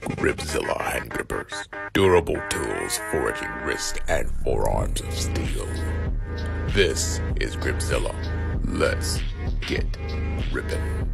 Gripzilla hand grippers. Durable tools forging wrist and forearms of steel. This is Gripzilla. Let's get ripping.